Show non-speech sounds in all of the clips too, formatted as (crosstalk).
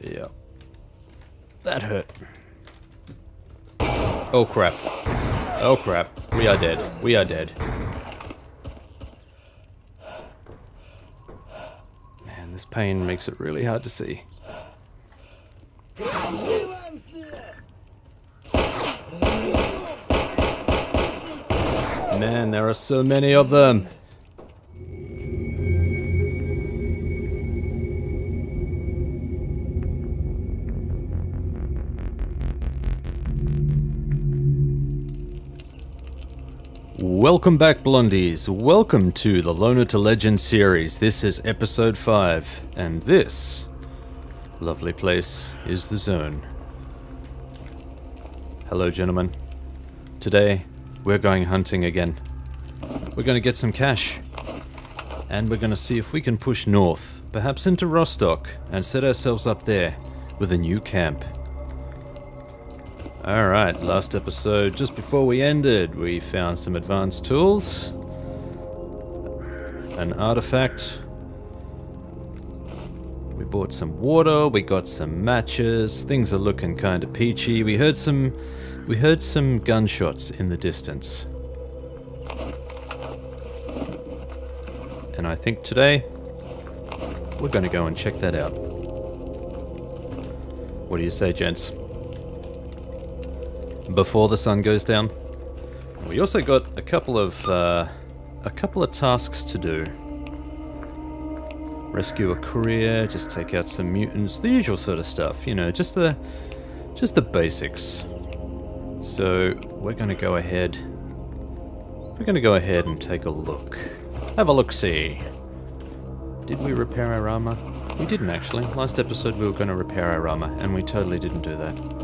Yeah. That hurt. Oh crap. Oh crap. We are dead. We are dead. Man, this pain makes it really hard to see. Man, there are so many of them. Welcome back, Blondies. Welcome to the Loner to Legend series. This is episode 5, and this lovely place is the Zone. Hello, gentlemen. Today, we're going hunting again. We're going to get some cash, and we're going to see if we can push north, perhaps into Rostok, and set ourselves up there with a new camp. Alright, last episode, just before we ended, we found some advanced tools, an artifact, we bought some water, we got some matches, things are looking kinda peachy, we heard some, we heard some gunshots in the distance. And I think today, we're gonna go and check that out. What do you say, gents? Before the sun goes down. We also got a couple of uh, a couple of tasks to do. Rescue a courier, just take out some mutants, the usual sort of stuff, you know, just the just the basics. So we're gonna go ahead. We're gonna go ahead and take a look. Have a look see. Did we repair our armor? We didn't actually. Last episode we were gonna repair our armor, and we totally didn't do that.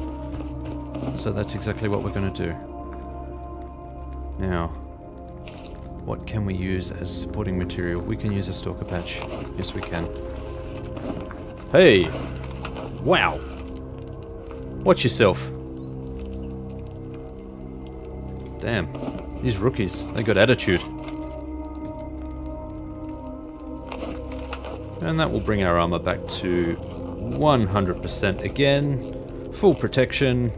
So that's exactly what we're going to do. Now, what can we use as supporting material? We can use a stalker patch. Yes, we can. Hey! Wow! Watch yourself. Damn. These rookies, they got attitude. And that will bring our armor back to 100% again. Full protection.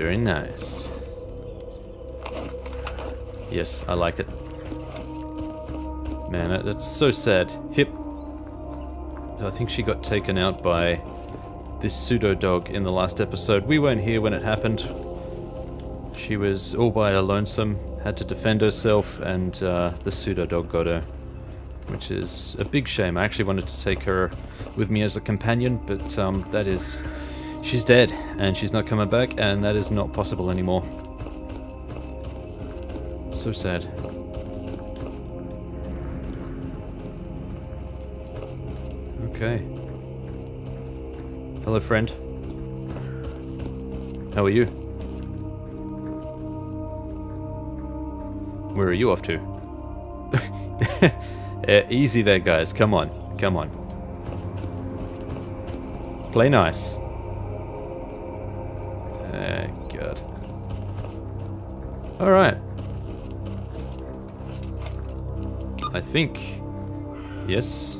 Very nice. Yes, I like it. Man, it, it's so sad. Hip. I think she got taken out by this pseudo dog in the last episode. We weren't here when it happened. She was all by her lonesome, had to defend herself, and uh, the pseudo dog got her. Which is a big shame. I actually wanted to take her with me as a companion, but um, that is She's dead, and she's not coming back, and that is not possible anymore. So sad. Okay. Hello, friend. How are you? Where are you off to? uh, (laughs) easy there, guys. Come on. Come on. Play nice. Alright. I think... Yes.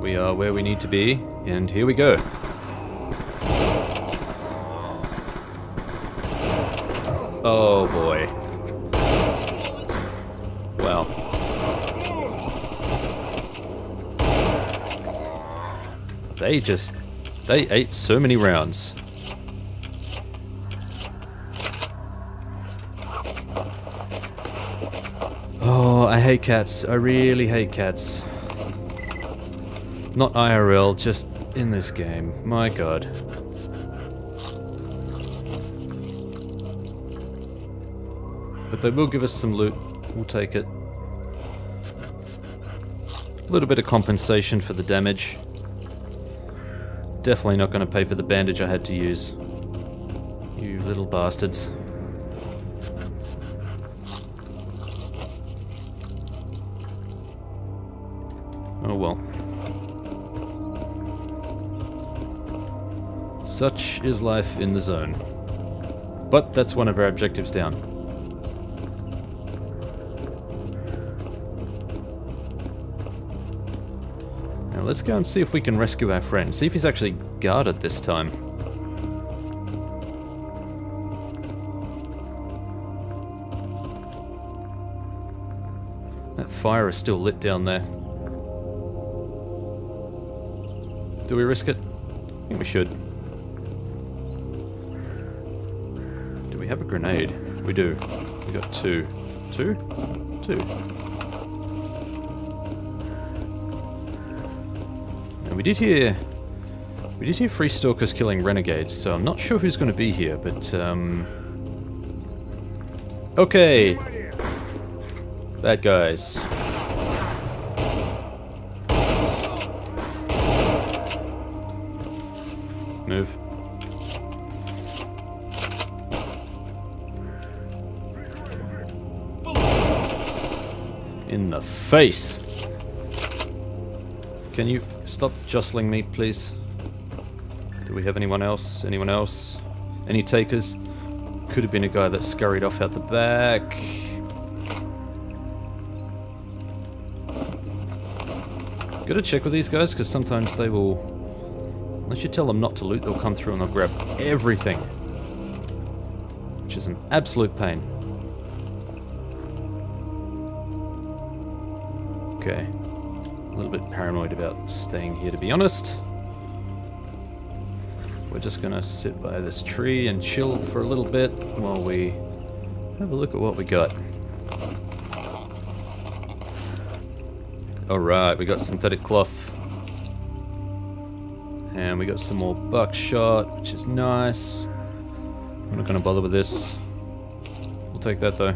We are where we need to be, and here we go. Oh boy. Well. They just... They ate so many rounds. I hate cats. I really hate cats. Not IRL, just in this game. My god. But they will give us some loot. We'll take it. A little bit of compensation for the damage. Definitely not going to pay for the bandage I had to use. You little bastards. Such is life in the zone. But that's one of our objectives down. Now let's go and see if we can rescue our friend. See if he's actually guarded this time. That fire is still lit down there. Do we risk it? I think we should. Grenade? We do. We got two. Two? Two. And we did hear... We did hear Free Stalkers killing renegades, so I'm not sure who's going to be here, but, um... Okay! Bad guys. Face! Can you stop jostling me, please? Do we have anyone else? Anyone else? Any takers? Could have been a guy that scurried off out the back. Gotta check with these guys, because sometimes they will... Unless you tell them not to loot, they'll come through and they'll grab everything. Which is an absolute pain. Okay. A little bit paranoid about staying here, to be honest. We're just gonna sit by this tree and chill for a little bit while we have a look at what we got. Alright, we got synthetic cloth. And we got some more buckshot, which is nice. I'm not gonna bother with this. We'll take that though.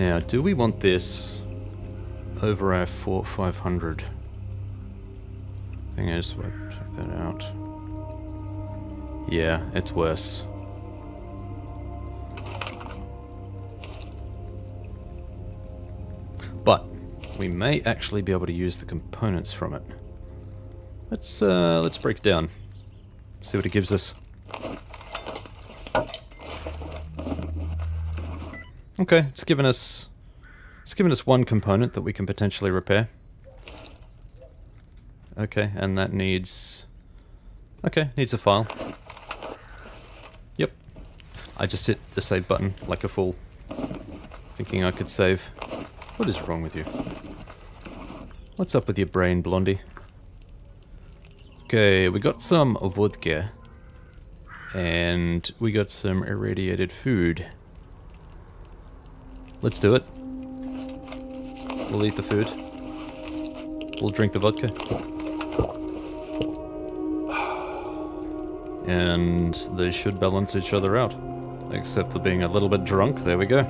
Now, do we want this over our Fort 500? Thing is, we'll check that out. Yeah, it's worse. But we may actually be able to use the components from it. Let's uh, let's break it down. See what it gives us. Okay, it's given us it's given us one component that we can potentially repair. Okay, and that needs Okay, needs a file. Yep. I just hit the save button like a fool. Thinking I could save. What is wrong with you? What's up with your brain, Blondie? Okay, we got some vodka. And we got some irradiated food. Let's do it. We'll eat the food. We'll drink the vodka. (sighs) And they should balance each other out. Except for being a little bit drunk. There we go.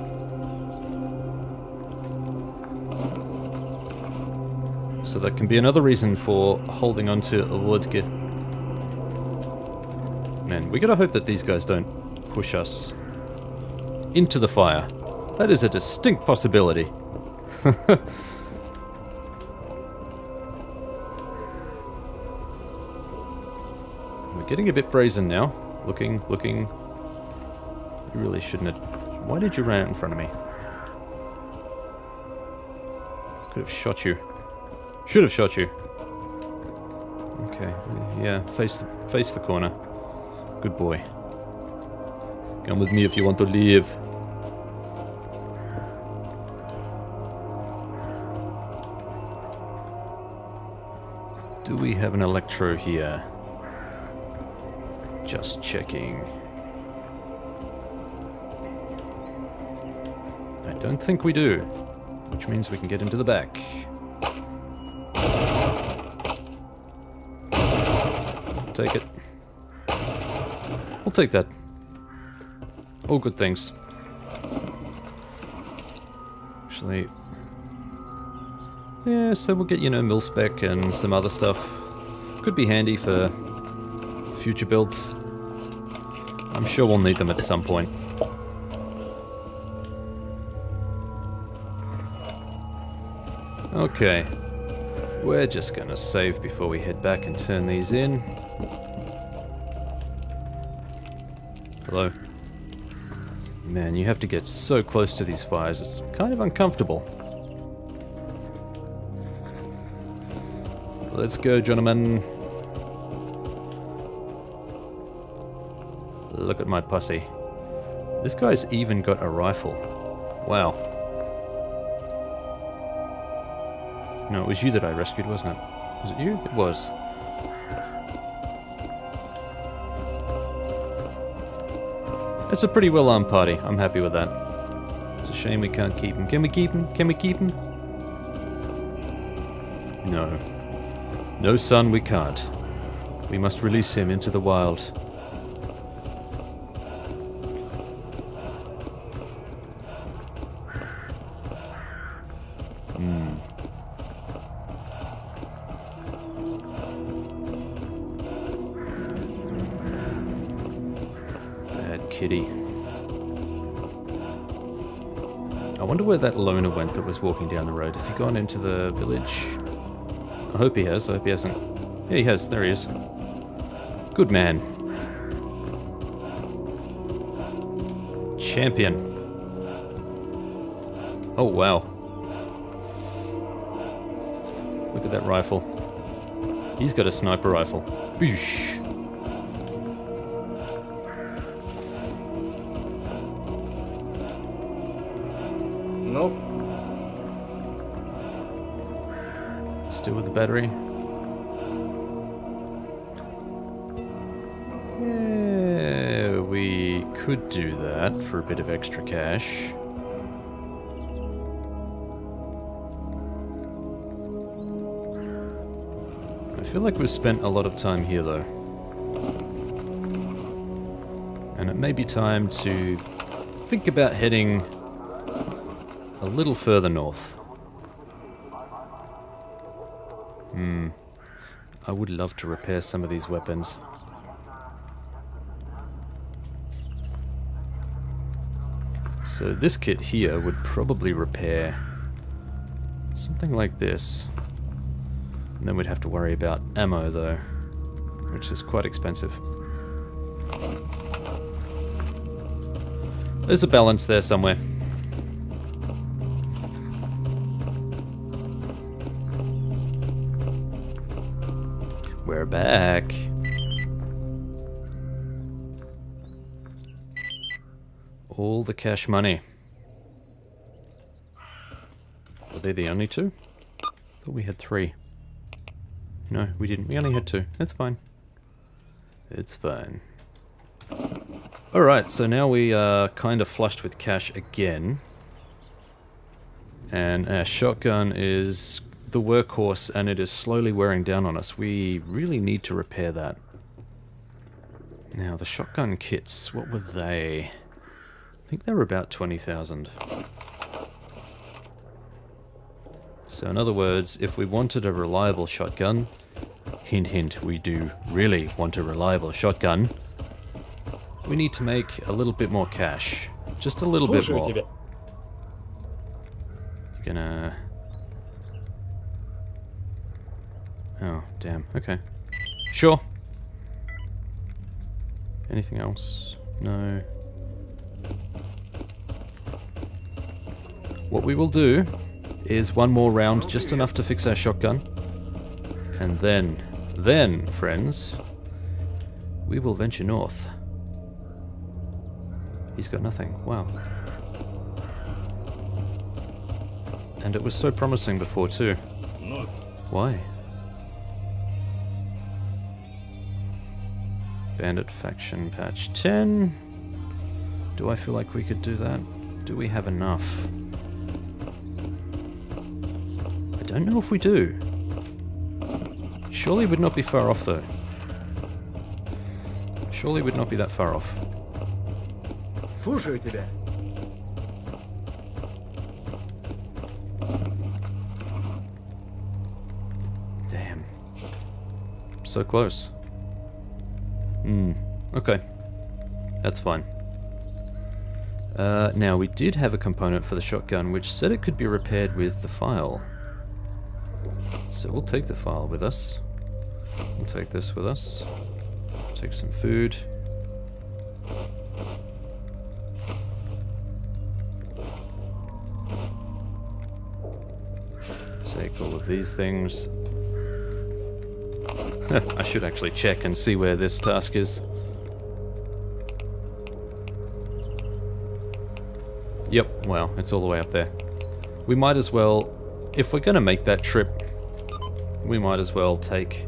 So that can be another reason for holding on to vodka. Man, we gotta hope that these guys don't push us into the fire. That is a distinct possibility. (laughs) We're getting a bit brazen now. Looking, looking. You really shouldn't have... Why did you run out in front of me? Could have shot you. Should have shot you. Okay, yeah, face the, face the corner. Good boy. Come with me if you want to live. Do we have an electro here? Just checking. I don't think we do, which means we can get into the back. Take it. We'll take that. All good things. Actually... Yeah, so we'll get, you know, mil-spec and some other stuff. Could be handy for future builds. I'm sure we'll need them at some point. Okay. We're just gonna save before we head back and turn these in. Hello. Man, you have to get so close to these fires. It's kind of uncomfortable. Let's go, gentlemen. Look at my pussy. This guy's even got a rifle. Wow. No, it was you that I rescued, wasn't it? Was it you? It was. It's a pretty well armed party. I'm happy with that. It's a shame we can't keep him. Can we keep him? Can we keep him? No. No, son, we can't. We must release him into the wild. Hmm. Bad kitty. I wonder where that loner went that was walking down the road. Has he gone into the village? I hope he has. I hope he hasn't. Yeah, he has. There he is. Good man. Champion. Oh, wow. Look at that rifle. He's got a sniper rifle. Boosh. Battery. Yeah, we could do that for a bit of extra cash. I feel like we've spent a lot of time here though. And it may be time to think about heading a little further north. Hmm. I would love to repair some of these weapons. So this kit here would probably repair something like this. And then we'd have to worry about ammo though, which is quite expensive. There's a balance there somewhere. We're back. All the cash money. Were they the only two? thought we had three. No, we didn't. We only had two. That's fine. It's fine. Alright, so now we are kind of flushed with cash again. And our shotgun is the workhorse and it is slowly wearing down on us. We really need to repair that. Now, the shotgun kits, what were they? I think they were about 20,000. So in other words, if we wanted a reliable shotgun, hint hint, we do really want a reliable shotgun, we need to make a little bit more cash. Just a little bit more. Gonna Oh, damn. Okay. Sure. Anything else? No. What we will do is one more round, just enough to fix our shotgun. And then, then, friends, we will venture north. He's got nothing. Wow. And it was so promising before, too. Why? Bandit faction patch 10. Do I feel like we could do that? Do we have enough? I don't know if we do. Surely would not be far off though. Surely would not be that far off. слушаю тебя. Damn. So close. Hmm. Okay. That's fine. Uh, now, we did have a component for the shotgun which said it could be repaired with the file. So we'll take the file with us. We'll take this with us. Take some food. Take all of these things. (laughs) I should actually check and see where this task is. Yep, well, it's all the way up there. We might as well, if we're going to make that trip, we might as well take...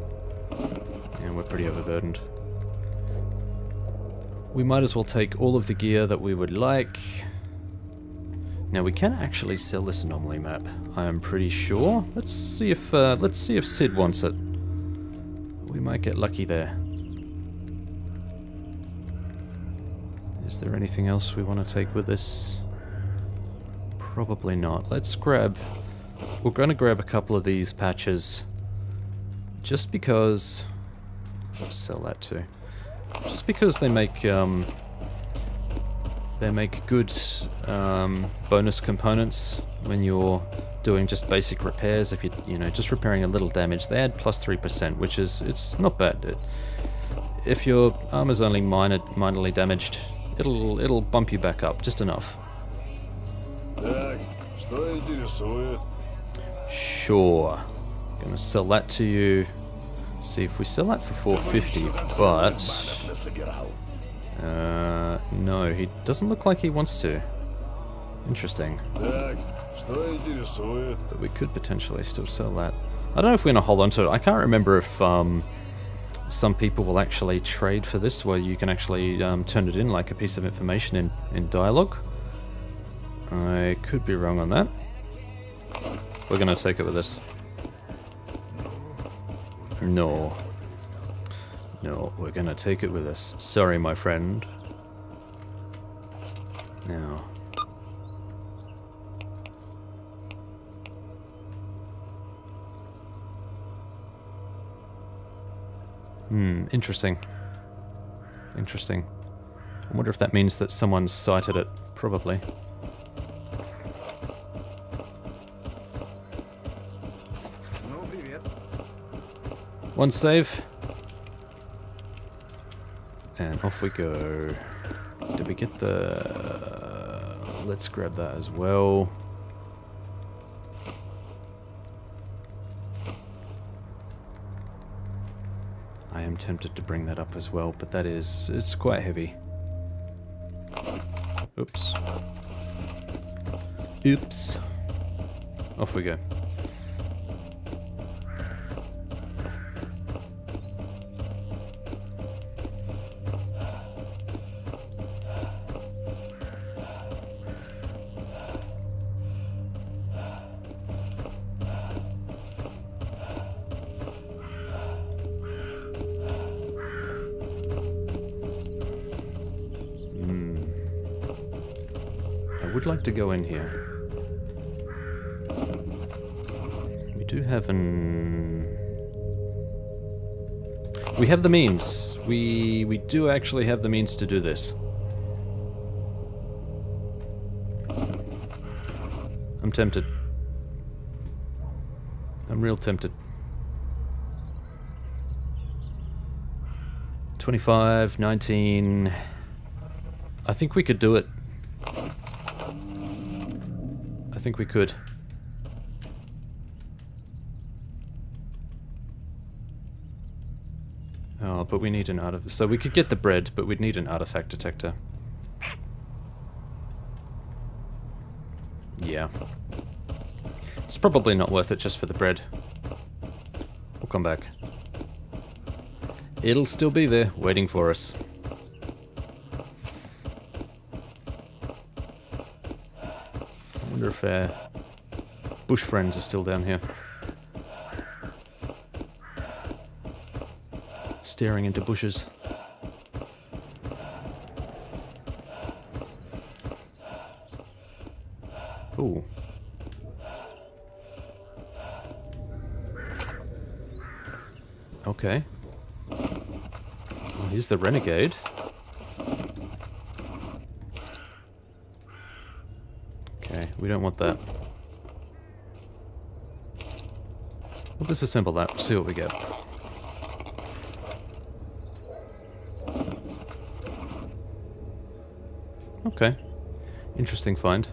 And we're pretty overburdened. We might as well take all of the gear that we would like. Now we can actually sell this anomaly map. I am pretty sure. Let's see if uh, let's see if Sid wants it. Might get lucky there. Is there anything else we want to take with us? Probably not. Let's grab... We're going to grab a couple of these patches. Just because... Sell that too. Just because they make um, they make good um, bonus components when you're doing just basic repairs. If you you know just repairing a little damage, they add plus three percent, which is it's not bad. It, if your armor's only minor minorly damaged, it'll it'll bump you back up just enough. Sure. Gonna sell that to you. See if we sell that for 450, but... Uh, no, he doesn't look like he wants to. Interesting. But we could potentially still sell that. I don't know if we're going to hold on to it. I can't remember if um, some people will actually trade for this, where you can actually um, turn it in like a piece of information in, in dialogue. I could be wrong on that. We're going to take it with us. No. No, we're gonna take it with us. Sorry, my friend. Now. Hmm, interesting. Interesting. I wonder if that means that someone sighted it. Probably. One save. And off we go. Did we get the... Let's grab that as well. I am tempted to bring that up as well, but that is... It's quite heavy. Oops. Oops. Off we go. Go in here. We do have an... We have the means. We, we do actually have the means to do this. I'm tempted. I'm real tempted. 25, 19... I think we could do it. Think we could. Oh, but we need an artifact. So we could get the bread, but we'd need an artifact detector. Yeah. It's probably not worth it just for the bread. We'll come back. It'll still be there, waiting for us. wonder bush friends are still down here. Staring into bushes. Ooh. Okay. Well, here's the renegade. We don't want that. We'll disassemble that, see what we get. Okay. Interesting find.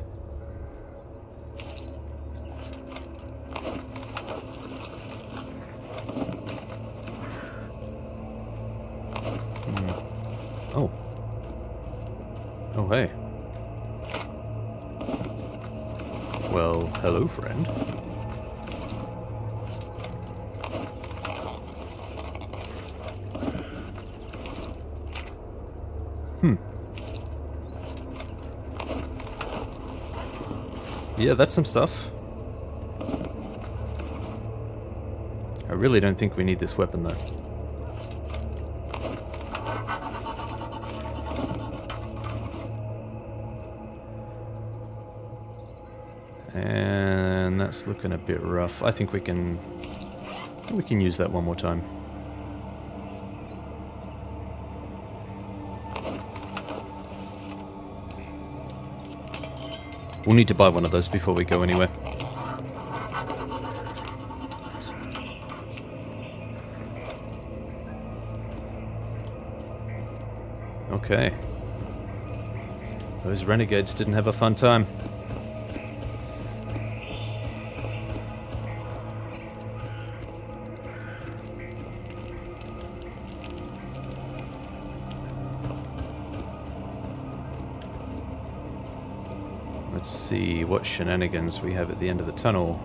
That's some stuff. I really don't think we need this weapon, though. And that's looking a bit rough. I think we can we can use that one more time. We'll need to buy one of those before we go anywhere. Okay. Those renegades didn't have a fun time. Shenanigans we have at the end of the tunnel.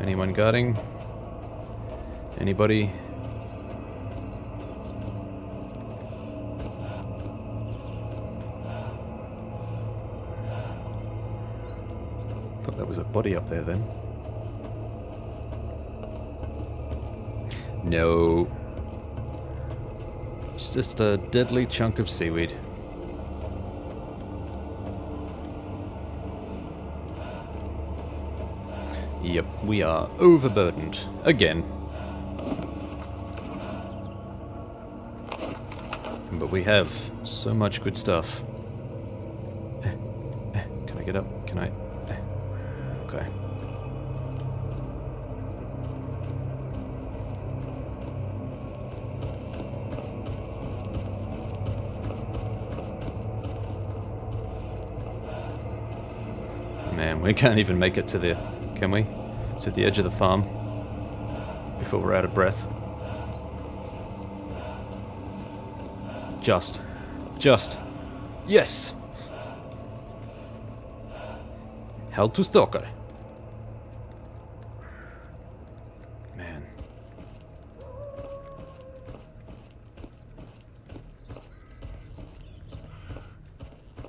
Anyone guarding? Anybody? Thought that was a body up there then. No. It's just a deadly chunk of seaweed. Yep, we are overburdened. Again. But we have so much good stuff. Eh, eh, can I get up? Can I? Eh. Okay. Man, we can't even make it to the can we? To the edge of the farm. Before we're out of breath. Just. Just. Yes! Held to Stalker. Man.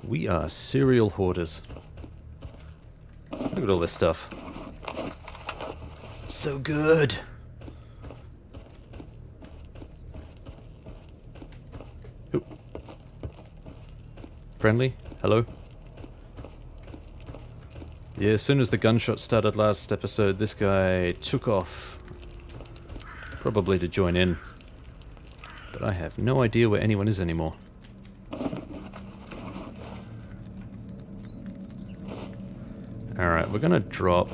We are serial hoarders. Look at all this stuff. So good. Ooh. Friendly? Hello? Yeah, as soon as the gunshot started last episode, this guy took off. Probably to join in. But I have no idea where anyone is anymore. Alright, we're gonna drop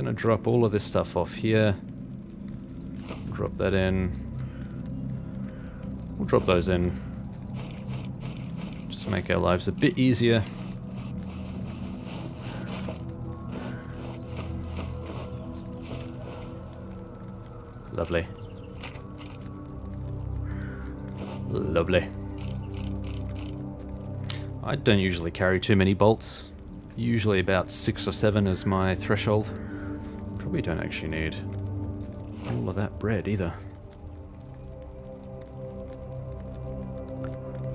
Gonna drop all of this stuff off here. Drop that in. We'll drop those in. Just make our lives a bit easier. Lovely. Lovely. I don't usually carry too many bolts. Usually about six or seven is my threshold. Probably don't actually need all of that bread either.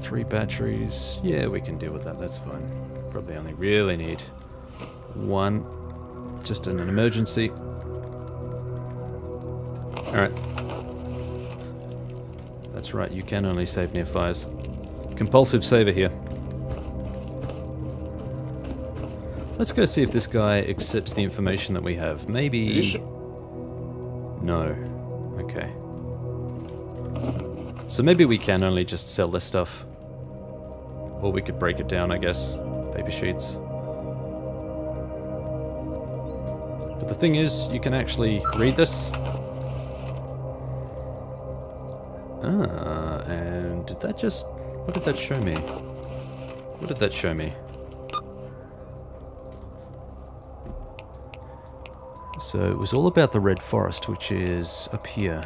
Three batteries. Yeah, we can deal with that. That's fine. Probably only really need one. Just in an emergency. Alright. That's right, you can only save near fires. Compulsive saver here. Let's go see if this guy accepts the information that we have. Maybe... No. Okay. So maybe we can only just sell this stuff. Or we could break it down, I guess. Paper sheets. But the thing is, you can actually read this. Ah, and did that just... What did that show me? What did that show me? So it was all about the Red Forest, which is up here.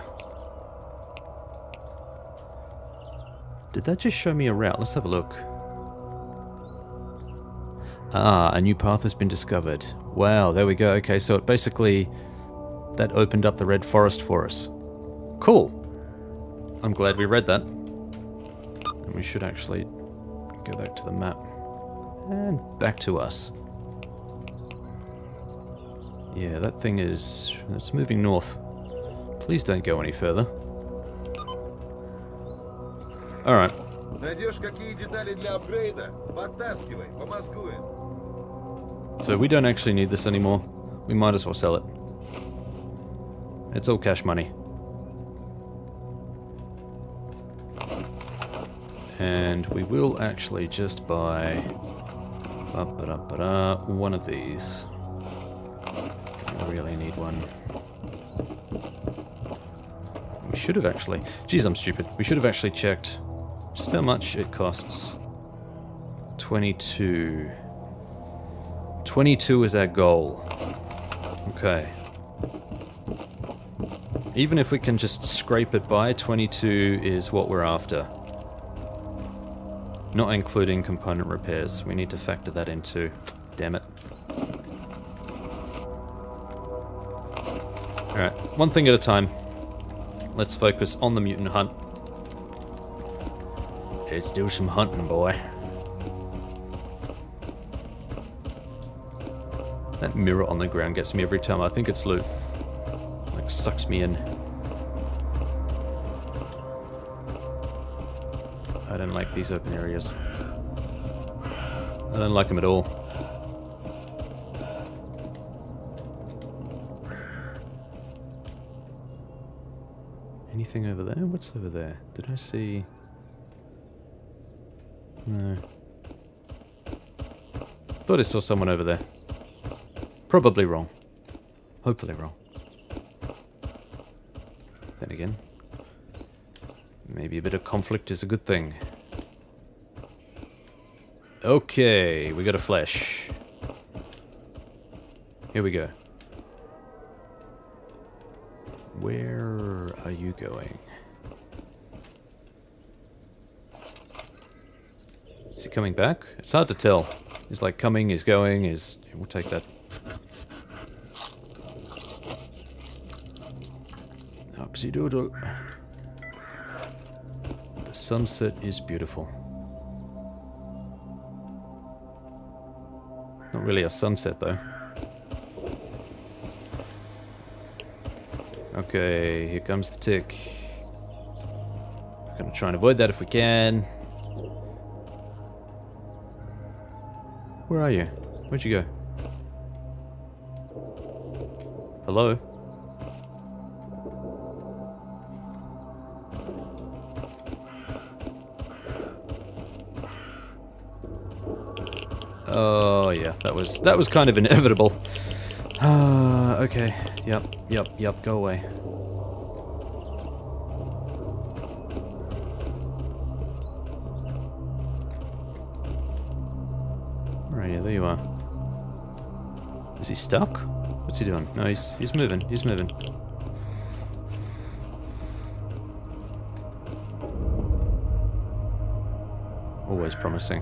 Did that just show me a route? Let's have a look. Ah, a new path has been discovered. Wow, there we go. Okay, so it basically that opened up the red forest for us. Cool. I'm glad we read that. And we should actually go back to the map. And back to us. Yeah, that thing is... it's moving north. Please don't go any further. Alright. So we don't actually need this anymore. We might as well sell it. It's all cash money. And we will actually just buy one of these. Really need one. We should have actually... Geez, I'm stupid. We should have actually checked just how much it costs. 22. 22 is our goal. Okay. Even if we can just scrape it by, 22 is what we're after. Not including component repairs. We need to factor that in too. Damn it. One thing at a time. Let's focus on the mutant hunt. Let's do some hunting, boy. That mirror on the ground gets me every time. I think it's loot. Like, sucks me in. I don't like these open areas. I don't like them at all. Anything over there? What's over there? Did I see... No. Thought I saw someone over there. Probably wrong. Hopefully wrong. Then again, maybe a bit of conflict is a good thing. Okay, we got a flesh. Here we go. Where are you going? Is he coming back? It's hard to tell. He's like coming, he's going, is we'll take that. Upsy doodle. The sunset is beautiful. Not really a sunset though. Okay, here comes the tick. We're gonna try and avoid that if we can. Where are you? Where'd you go? Hello? Oh yeah, that was that was kind of inevitable. Okay. Yep, yep, yep, go away. Right, yeah, there you are. Is he stuck? What's he doing? No, he's he's moving, he's moving. Always promising.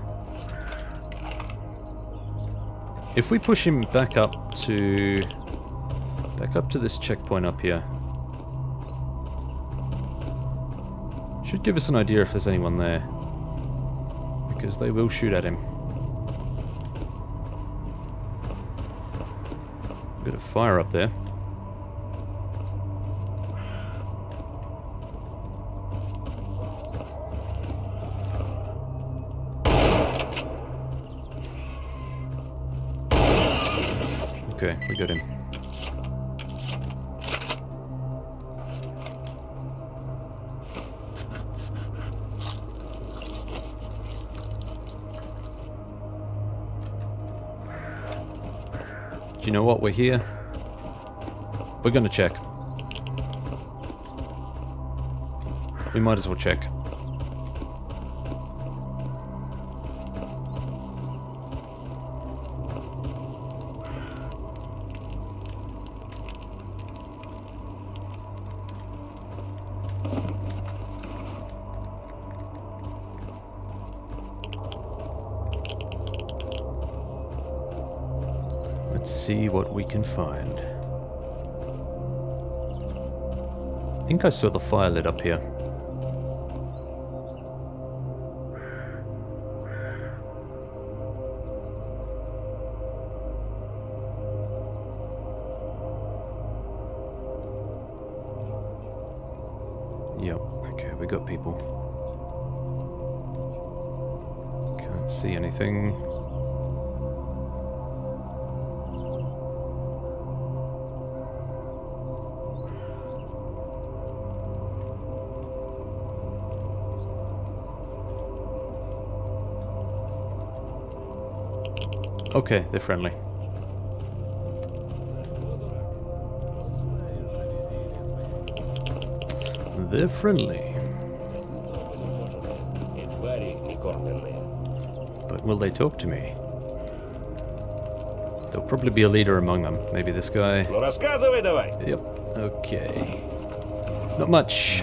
If we push him back up to... Back up to this checkpoint up here. Should give us an idea if there's anyone there. Because they will shoot at him. Bit of fire up there. Okay, we got him. You know what? We're here. We're gonna check. We might as well check. See what we can find. I think I saw the fire lit up here. Okay, they're friendly. They're friendly. But will they talk to me? There'll probably be a leader among them. Maybe this guy. Yep. Okay. Not much.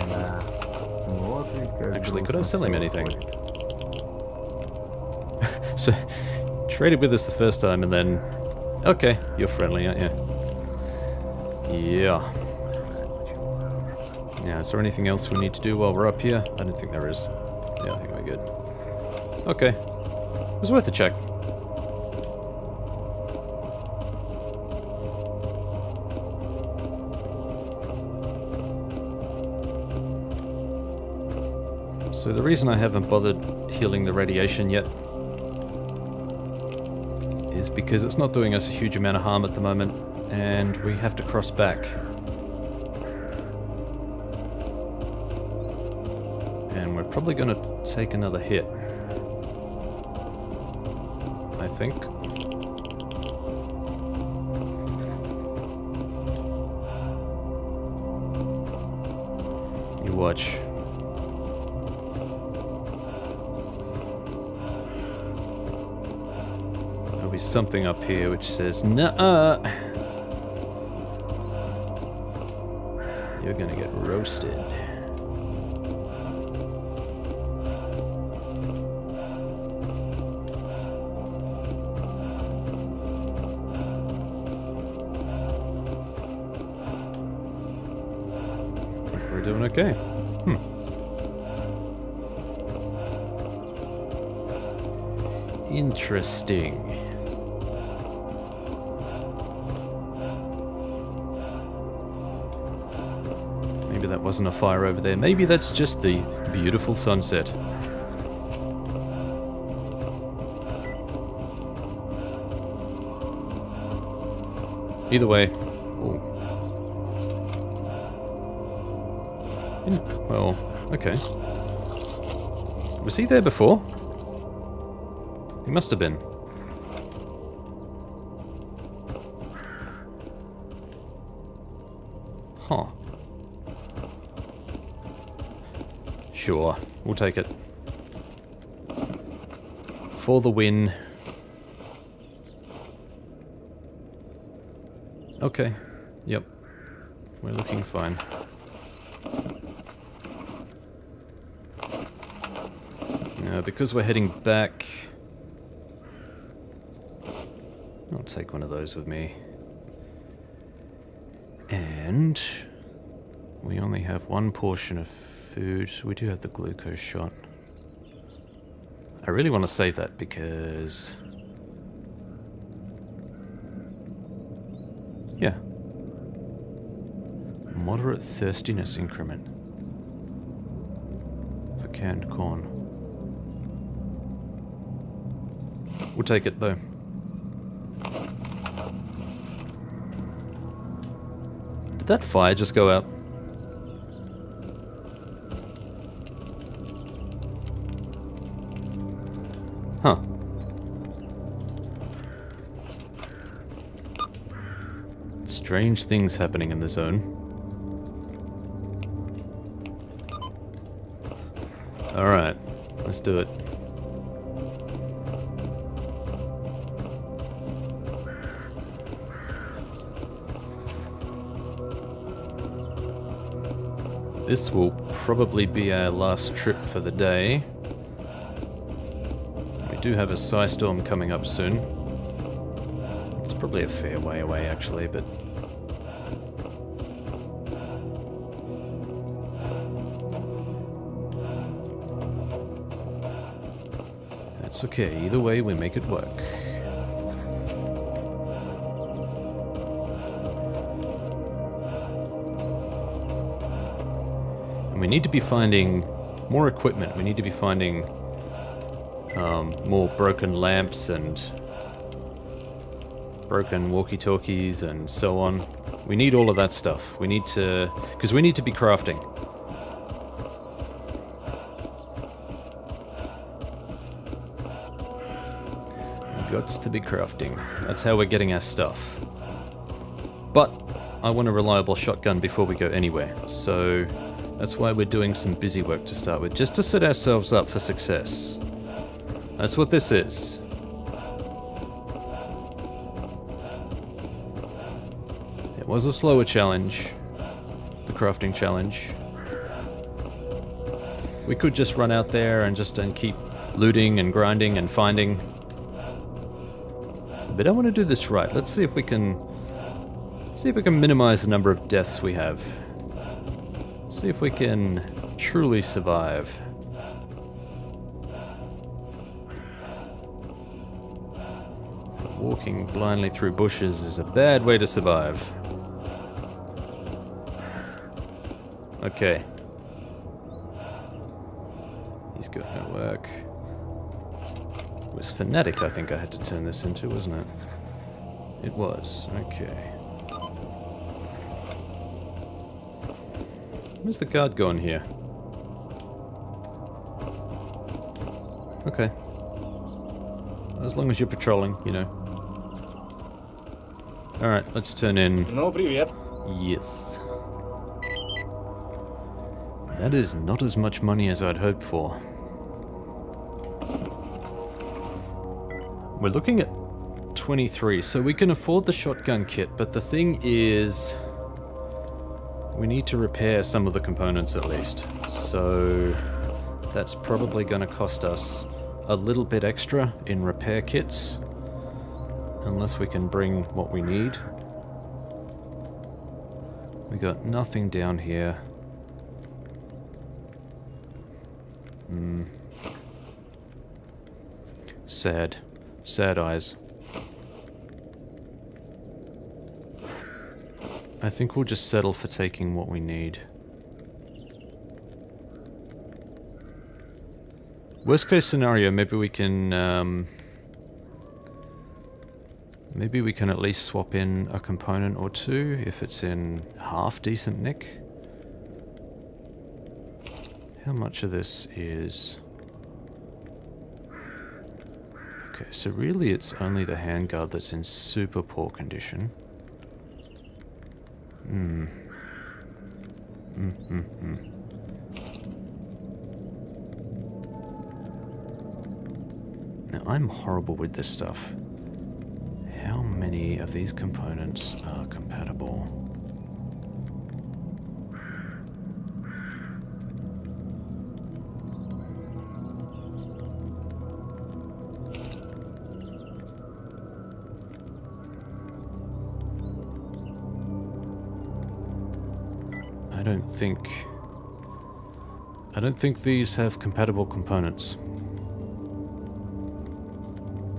Actually, could I sell him anything? (laughs) so, traded with us the first time and then... Okay, you're friendly, aren't you? Yeah. Yeah, is there anything else we need to do while we're up here? I don't think there is. Yeah, I think we're good. Okay. It was worth a check. So the reason I haven't bothered healing the radiation yet is because it's not doing us a huge amount of harm at the moment, and we have to cross back. And we're probably going to take another hit. I think. You watch. Be something up here which says, Nuh-uh. You're gonna get roasted. We're doing okay. Hmm. Interesting. That wasn't a fire over there. Maybe that's just the beautiful sunset. Either way. Ooh. Well, okay. Was he there before? He must have been. Sure, we'll take it. For the win. Okay. Yep. We're looking fine. Now, because we're heading back... I'll take one of those with me. And... We only have one portion of food. We do have the glucose shot. I really want to save that because... Yeah. Moderate thirstiness increment. For canned corn. We'll take it though. Did that fire just go out? Strange things happening in the zone. Alright, let's do it. This will probably be our last trip for the day. We do have a storm coming up soon. It's Probably a fair way away, actually, but... That's okay, either way we make it work. And we need to be finding more equipment. We need to be finding um, more broken lamps and broken walkie-talkies and so on. We need all of that stuff. We need to... Because we need to be crafting. Gots to be crafting. That's how we're getting our stuff. But I want a reliable shotgun before we go anywhere, so that's why we're doing some busy work to start with, just to set ourselves up for success. That's what this is. It was a slower challenge, the crafting challenge. We could just run out there and just and keep looting and grinding and finding. But I want to do this right. Let's see if we can see if we can minimize the number of deaths we have. See if we can truly survive. Walking blindly through bushes is a bad way to survive. Okay. He's got no work was Fanatic I think I had to turn this into, wasn't it? It was. Okay. Where's the guard going here? Okay. As long as you're patrolling, you know. Alright, let's turn in. No, привет. Yes. That is not as much money as I'd hoped for. We're looking at 23, so we can afford the shotgun kit, but the thing is... We need to repair some of the components at least. So that's probably going to cost us a little bit extra in repair kits. Unless we can bring what we need. We got nothing down here. Hmm. Sad. Sad eyes. I think we'll just settle for taking what we need. Worst case scenario, maybe we can, um, maybe we can at least swap in a component or two if it's in half decent nick. How much of this is... Okay, so really it's only the handguard that's in super poor condition. Hmm. Hmm, hmm, hmm. Now, I'm horrible with this stuff. How many of these components are compatible? Think... I don't think these have compatible components.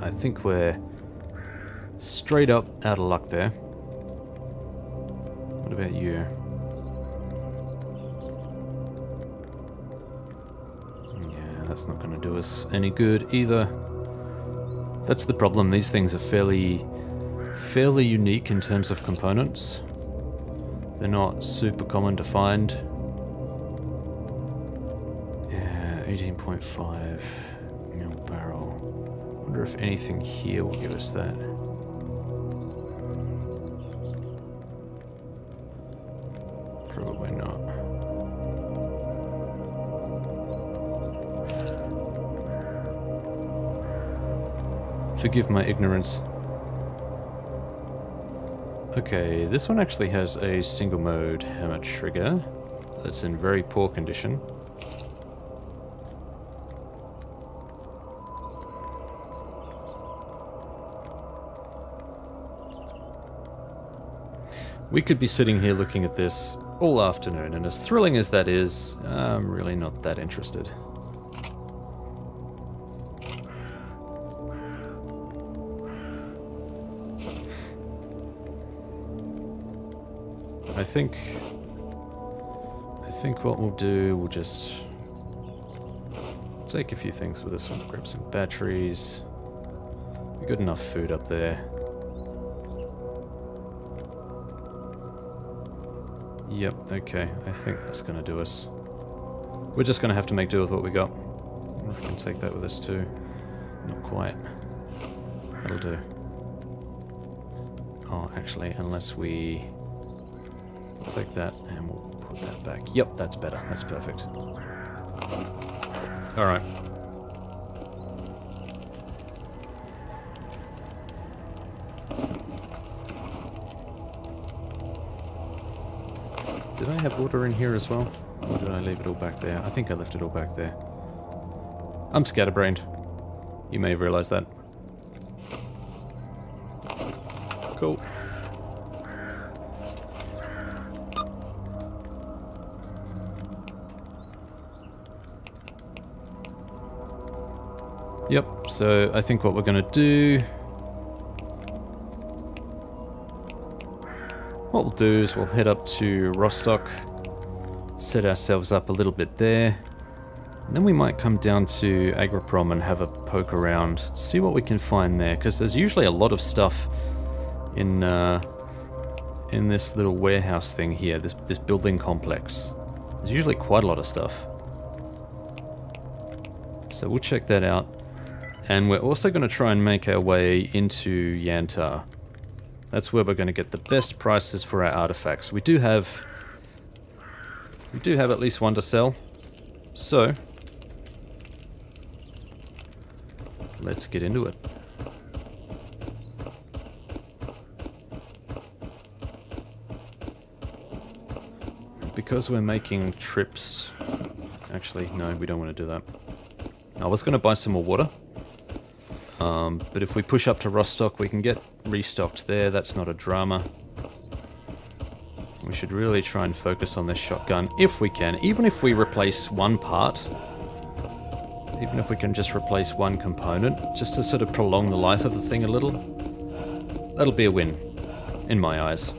I think we're straight up out of luck there. What about you? Yeah, that's not going to do us any good either. That's the problem. These things are fairly, fairly unique in terms of components. They're not super common to find. Yeah, 18.5 mil barrel. Wonder if anything here will give us that. Probably not. Forgive my ignorance. Okay, this one actually has a single mode hammer trigger that's in very poor condition. We could be sitting here looking at this all afternoon, and as thrilling as that is, I'm really not that interested. I think... I think what we'll do, we'll just take a few things with us. Grab some batteries. We got enough food up there. Yep, okay. I think that's gonna do us. We're just gonna have to make do with what we got. I we can take that with us too. Not quite. That'll do. Oh, actually, unless we take that and we'll put that back. Yep, that's better. That's perfect. Alright. Did I have water in here as well? Or did I leave it all back there? I think I left it all back there. I'm scatterbrained. You may have realized that. So I think what we're going to do... What we'll do is we'll head up to Rostok, set ourselves up a little bit there, and then we might come down to Agroprom and have a poke around, see what we can find there, because there's usually a lot of stuff in uh, in this little warehouse thing here, this, this building complex. There's usually quite a lot of stuff. So we'll check that out. And we're also going to try and make our way into Yantar. That's where we're going to get the best prices for our artifacts. We do have... We do have at least one to sell. So... Let's get into it. Because we're making trips... Actually, no, we don't want to do that. I was going to buy some more water. Um, but if we push up to Rostok, we can get restocked there. That's not a drama. We should really try and focus on this shotgun if we can. Even if we replace one part, even if we can just replace one component, just to sort of prolong the life of the thing a little, that'll be a win, in my eyes.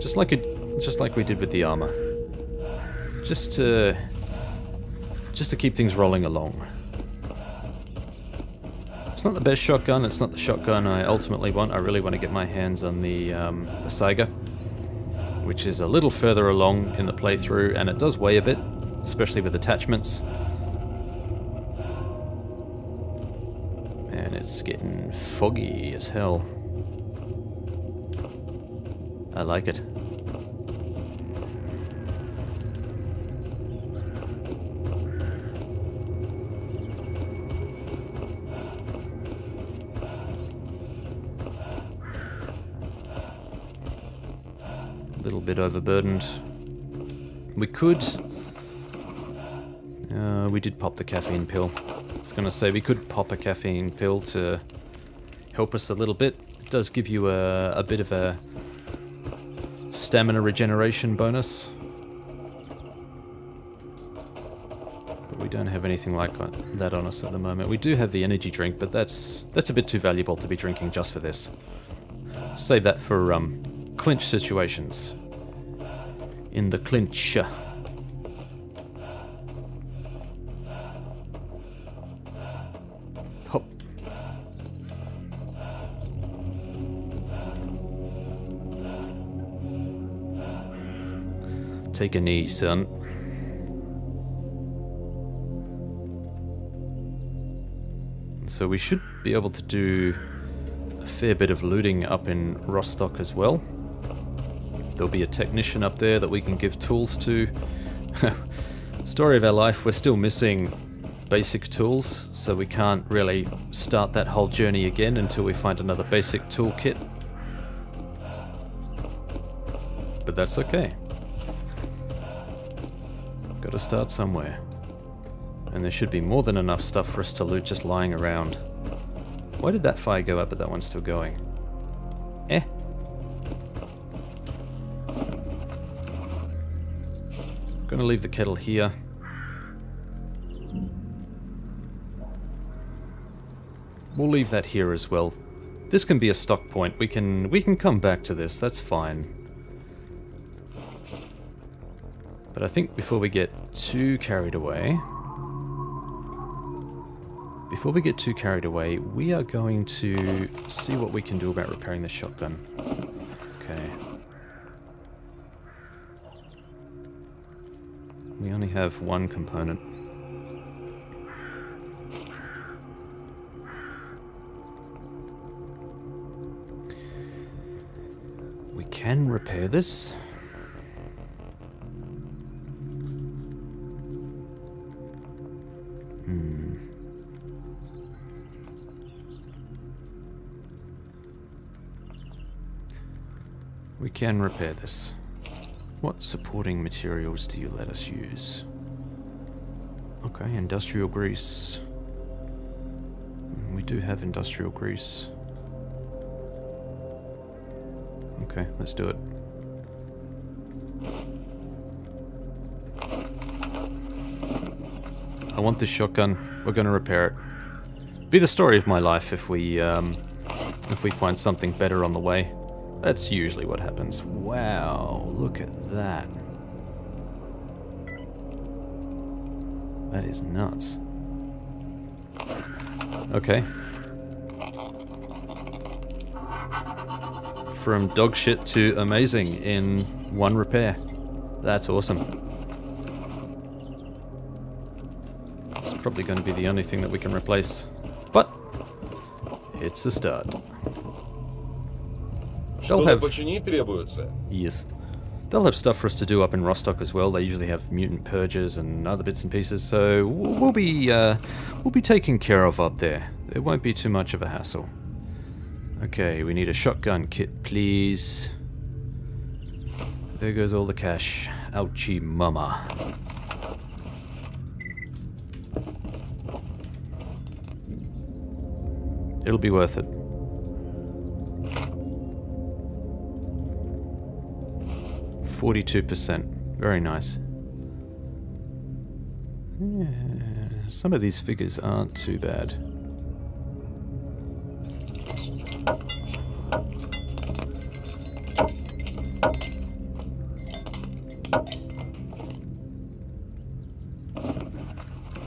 Just like it, just like we did with the armor. Just to just to keep things rolling along. It's not the best shotgun, it's not the shotgun I ultimately want. I really want to get my hands on the, um, the Saiga, which is a little further along in the playthrough, and it does weigh a bit, especially with attachments. And it's getting foggy as hell. I like it. Bit overburdened. We could... Uh, we did pop the caffeine pill. I was going to say we could pop a caffeine pill to help us a little bit. It does give you a, a bit of a stamina regeneration bonus. But we don't have anything like that on us at the moment. We do have the energy drink, but that's that's a bit too valuable to be drinking just for this. Save that for um, clinch situations in the clinch. Hop. Take a knee, son. So we should be able to do a fair bit of looting up in Rostok as well. There'll be a technician up there that we can give tools to. (laughs) Story of our life, we're still missing basic tools, so we can't really start that whole journey again until we find another basic toolkit. But that's okay. Gotta start somewhere. And there should be more than enough stuff for us to loot just lying around. Why did that fire go up but that one's still going? Gonna leave the kettle here. We'll leave that here as well. This can be a stock point. We can we can come back to this. That's fine. But I think before we get too carried away, before we get too carried away, we are going to see what we can do about repairing the shotgun. We only have one component. We can repair this. Hmm. We can repair this. What supporting materials do you let us use? Okay, industrial grease. We do have industrial grease. Okay, let's do it. I want this shotgun. We're gonna repair it. Be the story of my life if we um, if we find something better on the way. That's usually what happens. Wow, look at that. That is nuts. Okay. From dog shit to amazing in one repair. That's awesome. It's probably going to be the only thing that we can replace. But, it's a start. They'll have требуется. Yes. They'll have stuff for us to do up in Rostok as well. They usually have mutant purges and other bits and pieces, so we'll be uh, we'll be taken care of up there. It won't be too much of a hassle. Okay, we need a shotgun kit, please. There goes all the cash. Ouchie mama. It'll be worth it. Forty-two percent. Very nice. Yeah, some of these figures aren't too bad.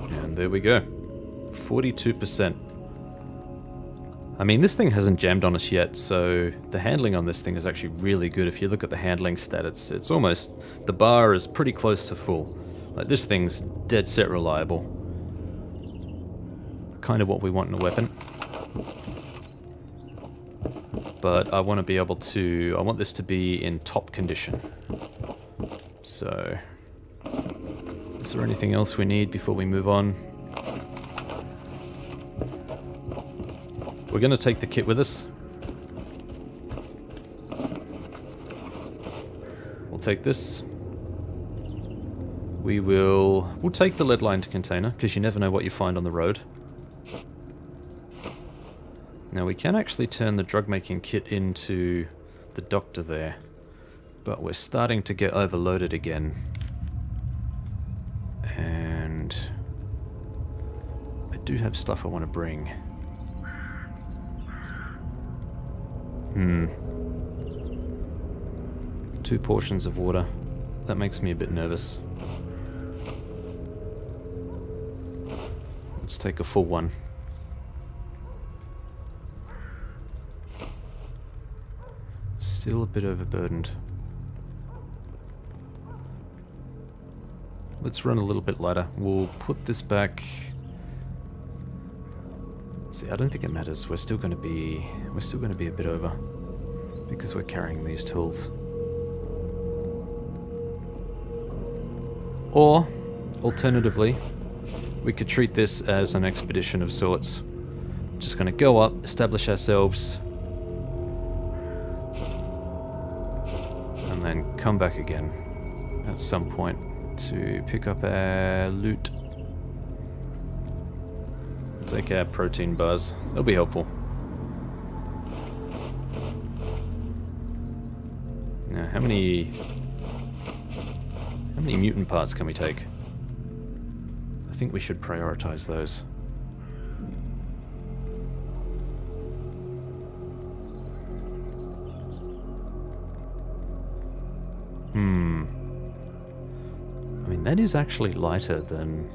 And there we go. 42%. I mean, this thing hasn't jammed on us yet, so the handling on this thing is actually really good. If you look at the handling stat, it's, it's almost... The bar is pretty close to full. Like, this thing's dead set reliable. Kind of what we want in a weapon. But I want to be able to... I want this to be in top condition. So... Is there anything else we need before we move on? We're going to take the kit with us. We'll take this. We will... We'll take the lead-lined container, because you never know what you find on the road. Now we can actually turn the drug-making kit into the doctor there. But we're starting to get overloaded again. And... I do have stuff I want to bring. Hmm. Two portions of water. That makes me a bit nervous. Let's take a full one. Still a bit overburdened. Let's run a little bit lighter. We'll put this back. See, I don't think it matters. We're still going to be we're still going to be a bit over because we're carrying these tools. Or alternatively, we could treat this as an expedition of sorts. Just going to go up, establish ourselves, and then come back again at some point to pick up our loot take a protein buzz. It'll be helpful. Now, how many... How many mutant parts can we take? I think we should prioritize those. Hmm. I mean, that is actually lighter than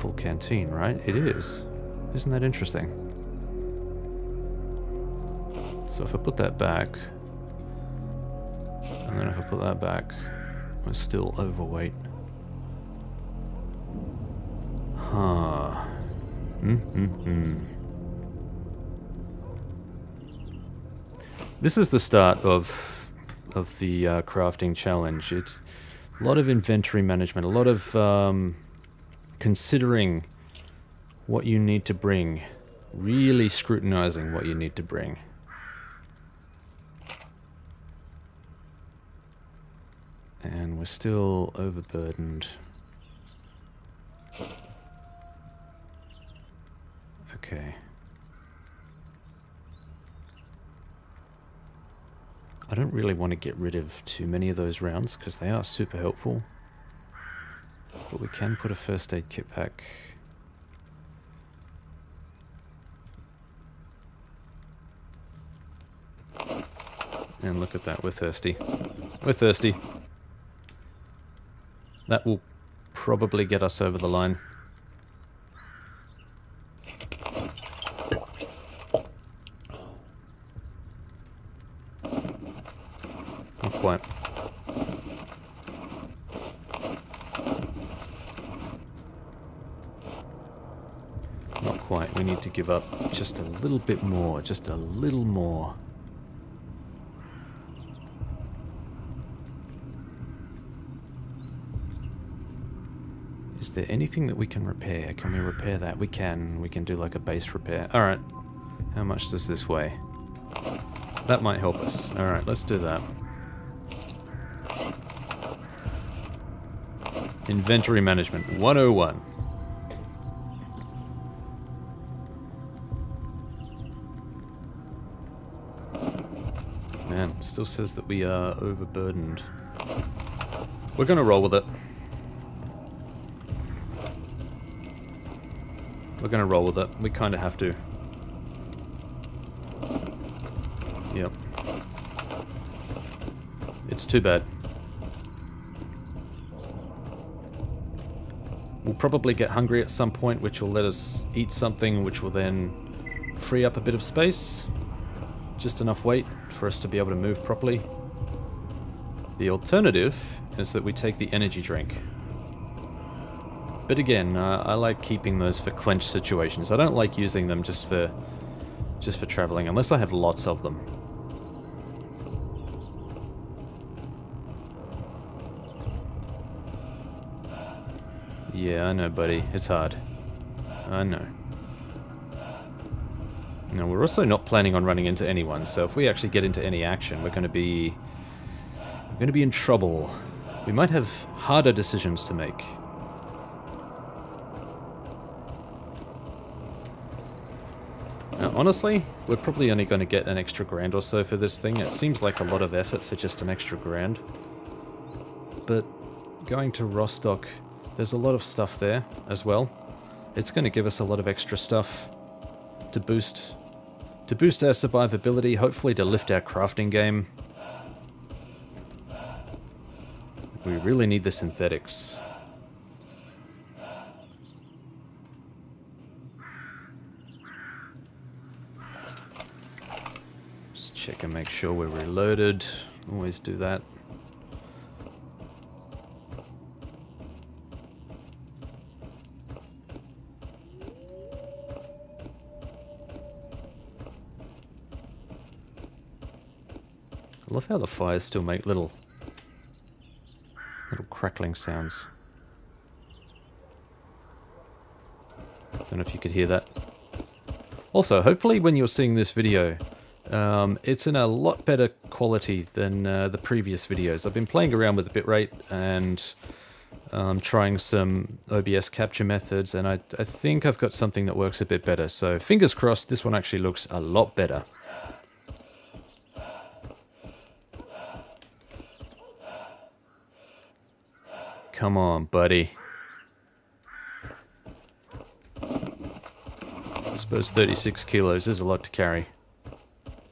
full canteen, right? It is. Isn't that interesting? So if I put that back, and then if I put that back, we're still overweight. Huh. Mm-hmm. This is the start of of the uh, crafting challenge. It's a lot of inventory management, a lot of um, considering what you need to bring, really scrutinizing what you need to bring. And we're still overburdened. Okay. I don't really want to get rid of too many of those rounds because they are super helpful. But we can put a first aid kit back. And look at that, we're thirsty. We're thirsty. That will probably get us over the line. Not quite. Not quite. We need to give up just a little bit more. Just a little more. Is there anything that we can repair? Can we repair that? We can. We can do like a base repair. Alright. How much does this weigh? That might help us. Alright, let's do that. Inventory Management 101. Still says that we are overburdened. We're gonna roll with it. We're gonna roll with it. We kinda have to. Yep. It's too bad. We'll probably get hungry at some point, which will let us eat something, which will then free up a bit of space. Just enough weight for us to be able to move properly. The alternative is that we take the energy drink. But again, uh, I like keeping those for clench situations. I don't like using them just for just for traveling, unless I have lots of them. Yeah, I know, buddy. It's hard. I know. Now, we're also not planning on running into anyone, so if we actually get into any action, we're going to be... We're going to be in trouble. We might have harder decisions to make. Now, honestly, we're probably only going to get an extra grand or so for this thing. It seems like a lot of effort for just an extra grand. But going to Rostok there's a lot of stuff there as well. It's going to give us a lot of extra stuff to boost to boost our survivability, hopefully to lift our crafting game. We really need the synthetics. Just check and make sure we're reloaded. Always do that. I love how the fires still make little little crackling sounds. Don't know if you could hear that. Also, hopefully when you're seeing this video, um, it's in a lot better quality than uh, the previous videos. I've been playing around with the bitrate and um, trying some OBS capture methods, and I, I think I've got something that works a bit better. So fingers crossed, this one actually looks a lot better. Come on, buddy. I suppose 36 kilos is a lot to carry.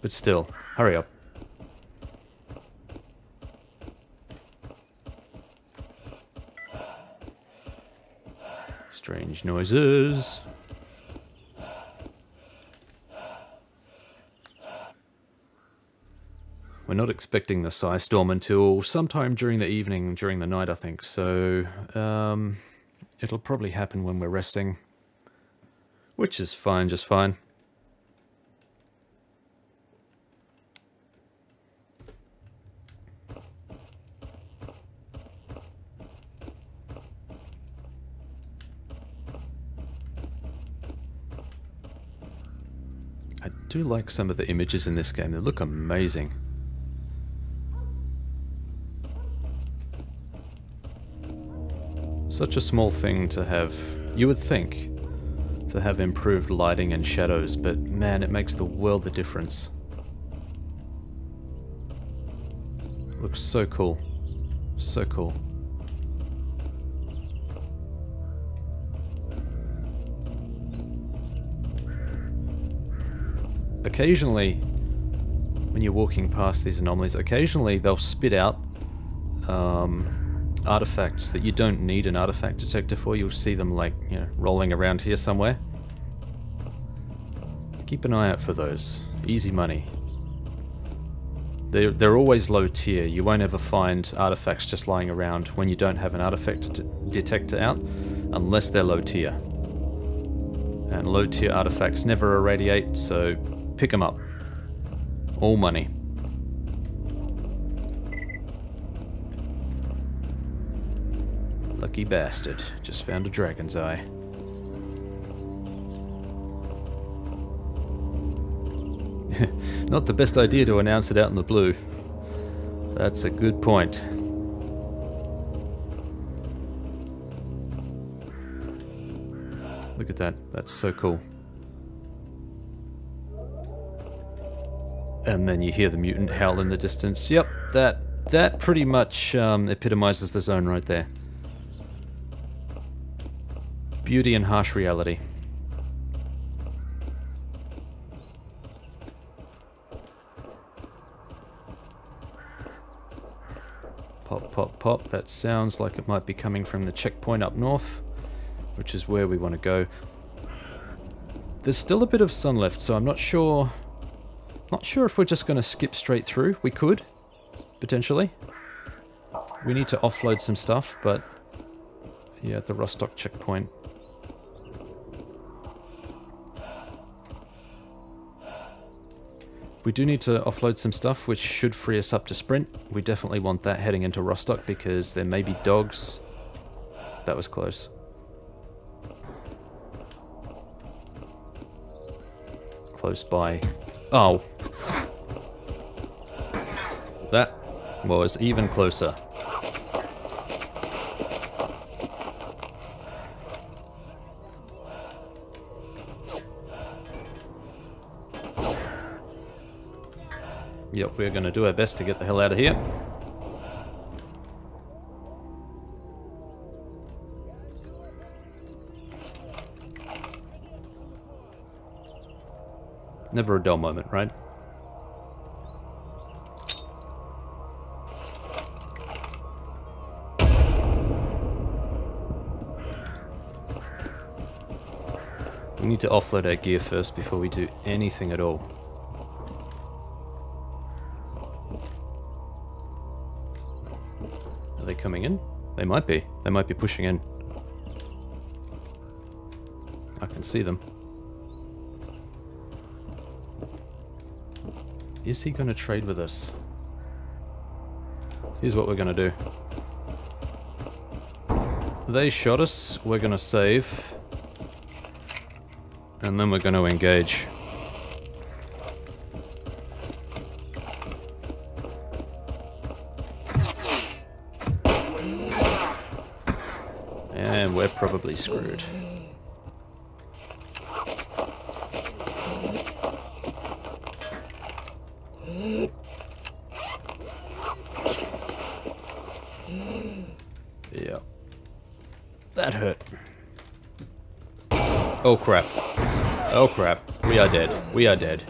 But still, hurry up. Strange noises. We're not expecting the Psy Storm until sometime during the evening, during the night, I think. So, um, it'll probably happen when we're resting. Which is fine, just fine. I do like some of the images in this game. They look amazing. Such a small thing to have, you would think, to have improved lighting and shadows, but man, it makes the world of difference. Looks so cool. So cool. Occasionally, when you're walking past these anomalies, occasionally they'll spit out um, artifacts that you don't need an artifact detector for. You'll see them like, you know, rolling around here somewhere. Keep an eye out for those. Easy money. They're, they're always low tier. You won't ever find artifacts just lying around when you don't have an artifact detector out, unless they're low tier. And low tier artifacts never irradiate, so pick them up. All money. Lucky bastard. Just found a dragon's eye. (laughs) Not the best idea to announce it out in the blue. That's a good point. Look at that. That's so cool. And then you hear the mutant howl in the distance. Yep, that that pretty much um, epitomizes the zone right there. Beauty and harsh reality. Pop, pop, pop. That sounds like it might be coming from the checkpoint up north, which is where we want to go. There's still a bit of sun left, so I'm not sure... Not sure if we're just going to skip straight through. We could, potentially. We need to offload some stuff, but... Yeah, the Rostok checkpoint. We do need to offload some stuff, which should free us up to sprint. We definitely want that heading into Rostok because there may be dogs. That was close. Close by. Oh. That was even closer. Yep, we're going to do our best to get the hell out of here. Never a dull moment, right? We need to offload our gear first before we do anything at all. Coming in? They might be. They might be pushing in. I can see them. Is he going to trade with us? Here's what we're going to do. They shot us. We're going to save. And then we're going to engage. Probably screwed. Yeah. That hurt. Oh crap. Oh crap. We are dead. We are dead.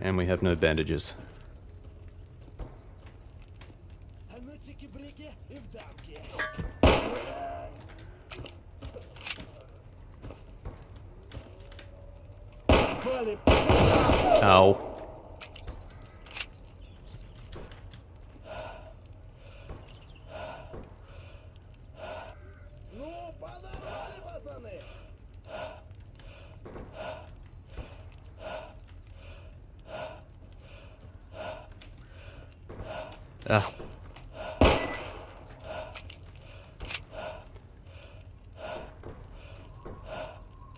And we have no bandages. Ow. Ah.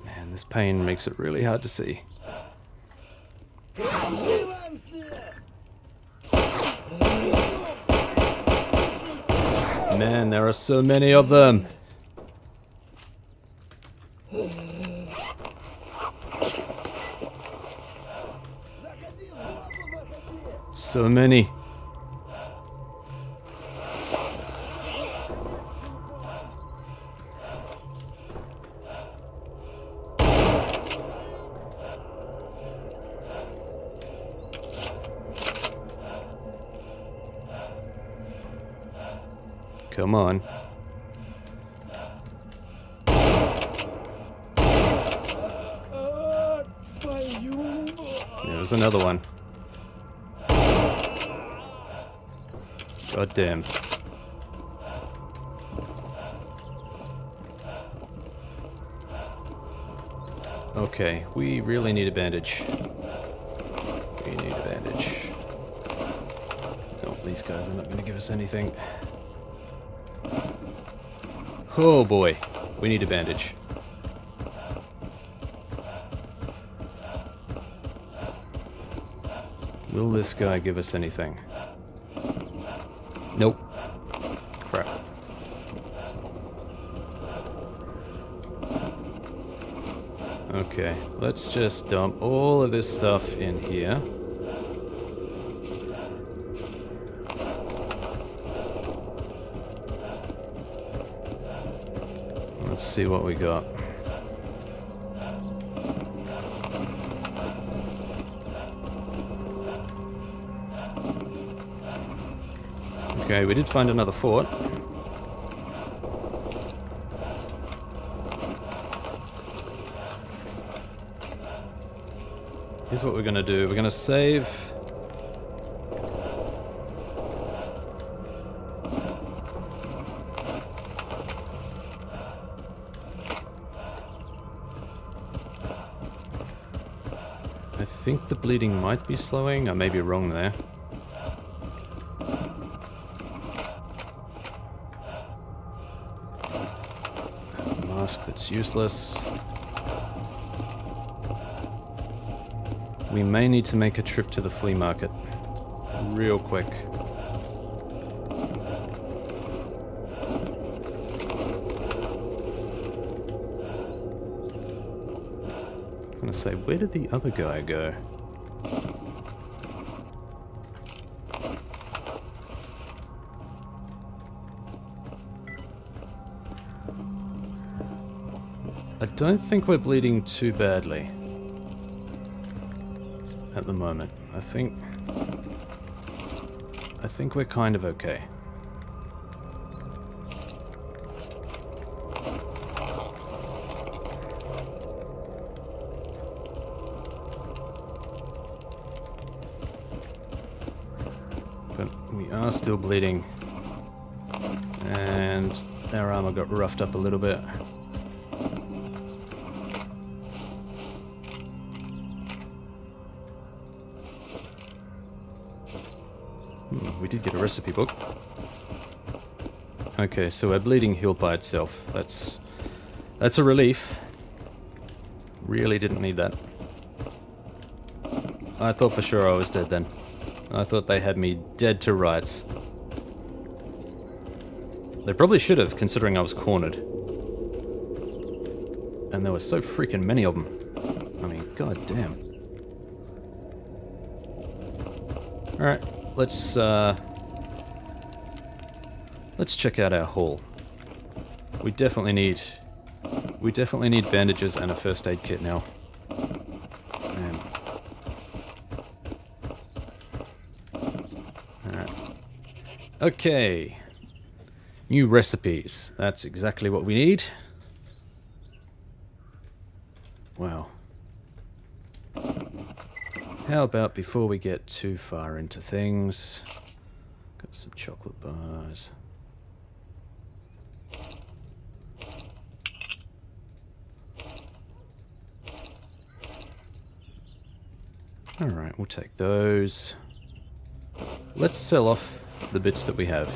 Man, this pain makes it really hard to see. Man, there are so many of them. So many. Bandage. No, these guys are not going to give us anything. Oh boy, we need a bandage. Will this guy give us anything? Nope. Crap. Okay, let's just dump all of this stuff in here. Let's see what we got. Okay, we did find another fort. Here's what we're gonna do. We're gonna save... I think the bleeding might be slowing. I may be wrong there. mask that's useless. We may need to make a trip to the flea market. Real quick. I'm gonna say, where did the other guy go? Don't think we're bleeding too badly. At the moment. I think... I think we're kind of okay. But we are still bleeding. And our armor got roughed up a little bit. Hmm, we did get a recipe book. Okay, so we're bleeding healed by itself. That's that's a relief. Really didn't need that. I thought for sure I was dead then. I thought they had me dead to rights. They probably should have, considering I was cornered. And there were so freaking many of them. I mean, god damn. Alright, let's, uh... Let's check out our haul. We definitely need... We definitely need bandages and a first aid kit now. Man. Alright. Okay. New recipes. That's exactly what we need. Wow. How about before we get too far into things, got some chocolate bars. Alright, we'll take those. Let's sell off the bits that we have.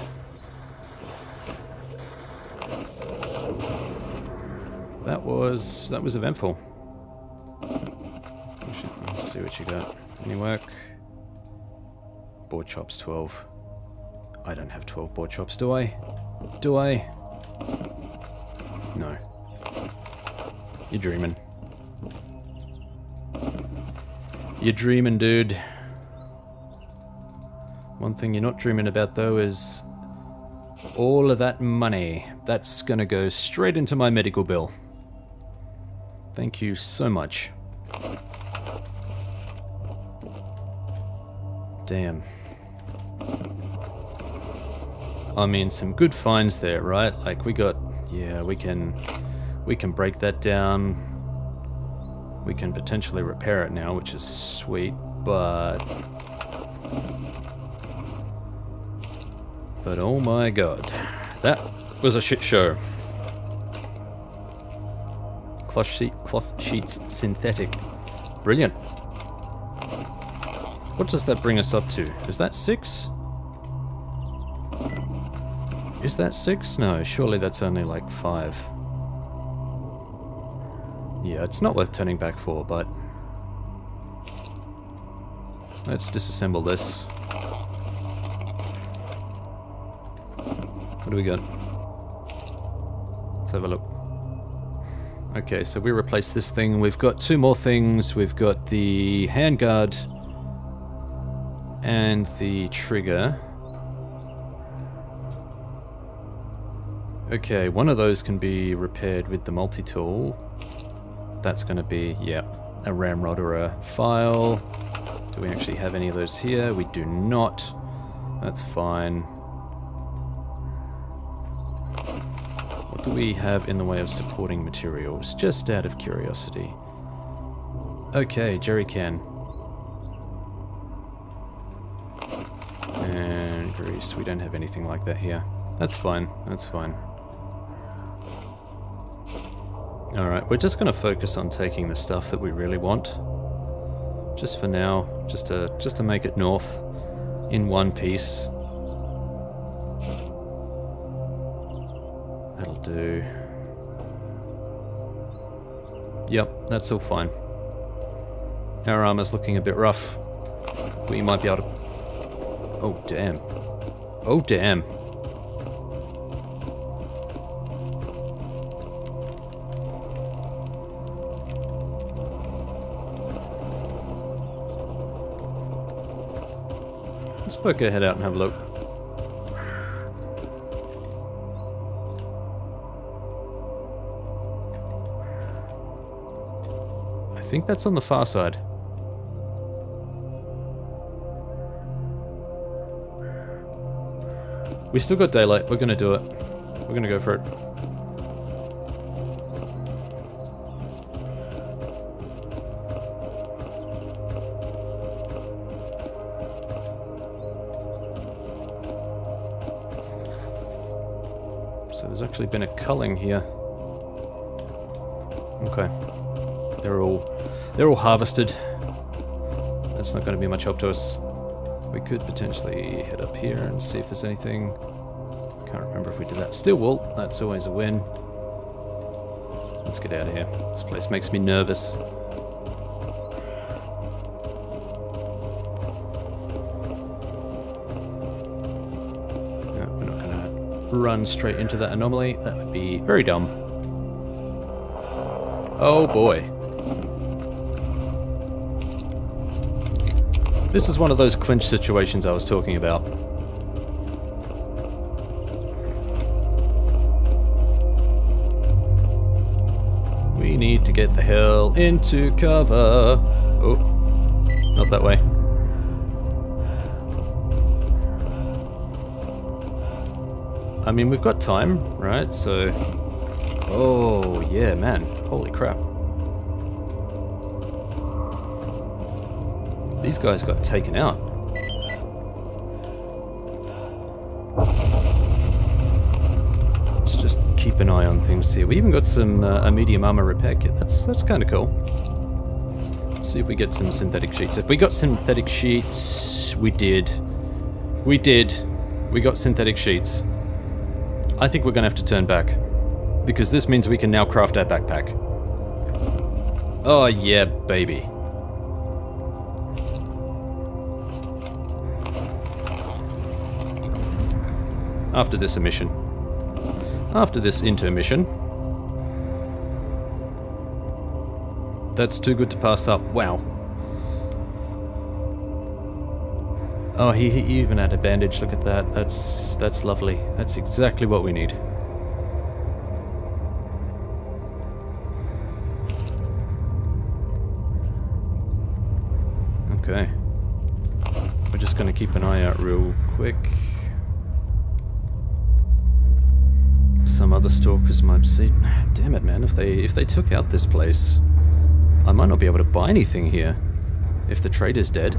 That was that was eventful. See what you got. Any work? Boar chops 12. I don't have 12 boar chops, do I? Do I? No. You're dreaming. You're dreaming, dude. One thing you're not dreaming about, though, is all of that money. That's gonna go straight into my medical bill. Thank you so much. Damn. I mean, some good finds there, right? Like, we got... Yeah, we can... We can break that down. We can potentially repair it now, which is sweet, but... But oh my god. That was a shit show. Cloth, sheet, cloth sheets synthetic. Brilliant. What does that bring us up to? Is that six? Is that six? No, surely that's only like five. Yeah, it's not worth turning back for, but... Let's disassemble this. What do we got? Let's have a look. Okay, so we replace this thing. We've got two more things. We've got the handguard and the trigger. Okay, one of those can be repaired with the multi-tool. That's going to be, yeah, a ramrod or a file. Do we actually have any of those here? We do not. That's fine. What do we have in the way of supporting materials? Just out of curiosity. Okay, jerry can. Grease. We don't have anything like that here. That's fine. That's fine. Alright, we're just going to focus on taking the stuff that we really want. Just for now, just to just to make it north in one piece. That'll do. Yep, that's all fine. Our armor's looking a bit rough. We might be able to... Oh, damn. Oh, damn. Let's poke our head out and have a look. I think that's on the far side. We still got daylight. We're gonna do it. We're gonna go for it. So there's actually been a culling here. Okay. They're all they're all harvested. That's not gonna be much help to us. We could potentially head up here and see if there's anything. Can't remember if we did that. Steel wool, that's always a win. Let's get out of here. This place makes me nervous. We're not gonna run straight into that anomaly. That would be very dumb. Oh boy. This is one of those clinch situations I was talking about. We need to get the hell into cover. Oh, not that way. I mean, we've got time, right? So... Oh, yeah, man. Holy crap. These guys got taken out. Let's just keep an eye on things here. We even got some uh, a medium armor repair kit. That's that's kind of cool. Let's see if we get some synthetic sheets. If we got synthetic sheets, we did. We did. We got synthetic sheets. I think we're gonna have to turn back because this means we can now craft our backpack. Oh yeah, baby. After this emission. After this intermission. That's too good to pass up. Wow. Oh, he, he even had a bandage. Look at that. That's that's lovely. That's exactly what we need. Okay. We're just going to keep an eye out real quick. Other stalkers might see. Damn it, man! If they if they took out this place, I might not be able to buy anything here. If the trader's dead.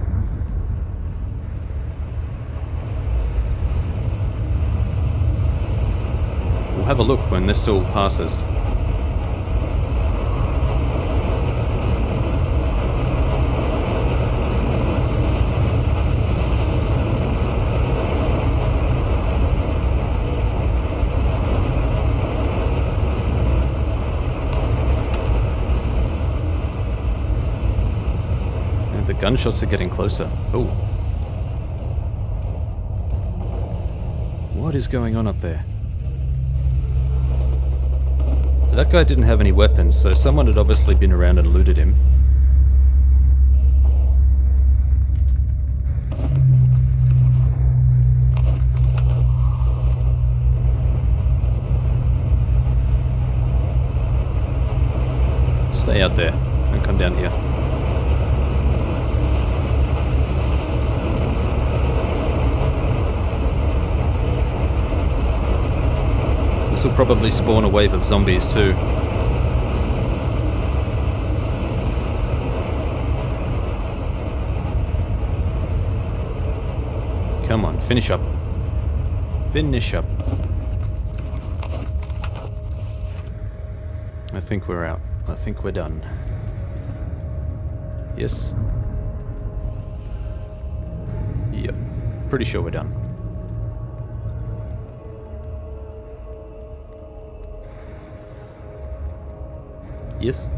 We'll have a look when this all passes. Gunshots are getting closer. Oh. What is going on up there? That guy didn't have any weapons, so someone had obviously been around and looted him. Stay out there and come down here. This will probably spawn a wave of zombies too. Come on, finish up. Finish up. I think we're out. I think we're done. Yes? Yep. Pretty sure we're done. Yes?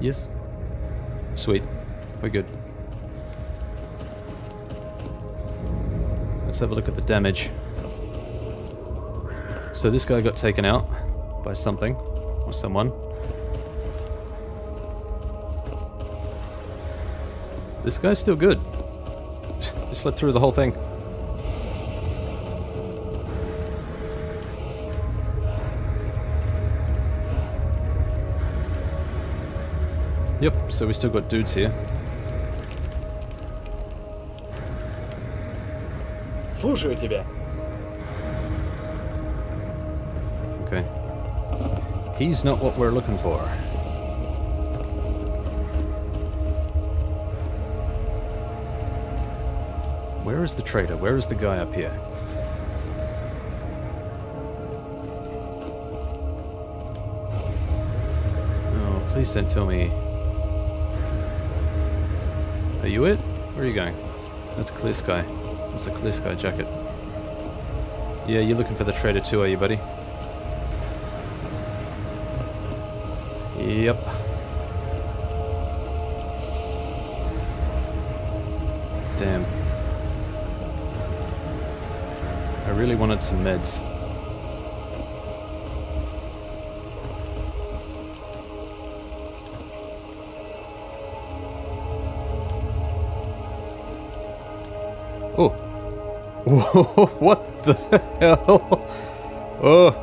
Yes? Sweet. We're good. Let's have a look at the damage. So this guy got taken out by something or someone. This guy's still good. (laughs) Just slept through the whole thing. Yep, so we still got dudes here. Слушаю тебя. Okay. He's not what we're looking for. Where is the trader? Where is the guy up here? Oh, please don't tell me are you it? Where are you going? That's clear sky. That's a clear sky jacket. Yeah, you're looking for the trader too, are you, buddy? Yep. Damn. I really wanted some meds. Whoa, (laughs) what the hell? Oh.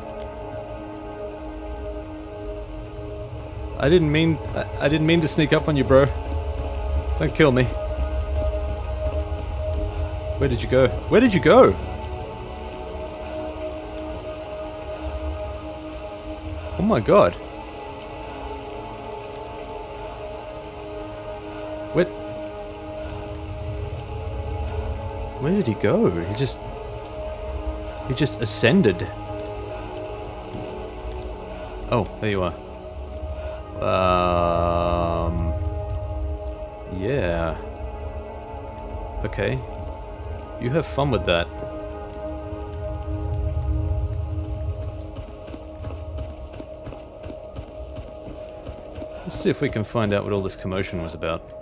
I didn't mean I, I didn't mean to sneak up on you, bro. Don't kill me. Where did you go? Where did you go? Oh my god. Where did he go? He just... He just ascended. Oh, there you are. Um... Yeah. Okay. You have fun with that. Let's see if we can find out what all this commotion was about.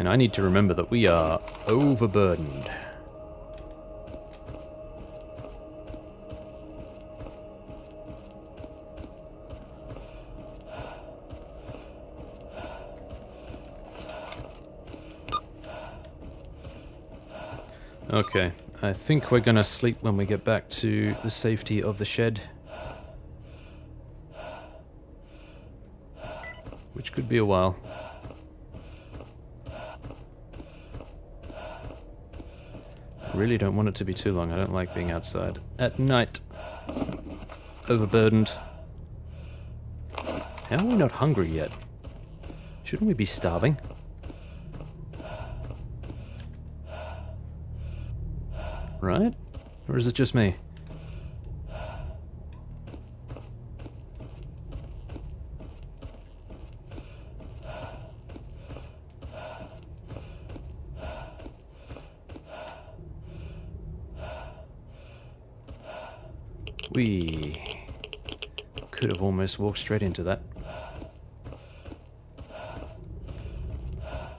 And I need to remember that we are overburdened. Okay, I think we're gonna sleep when we get back to the safety of the shed. Which could be a while. Really don't want it to be too long. I don't like being outside at night. Overburdened. How are we not hungry yet? Shouldn't we be starving? Right? Or is it just me? We could have almost walked straight into that.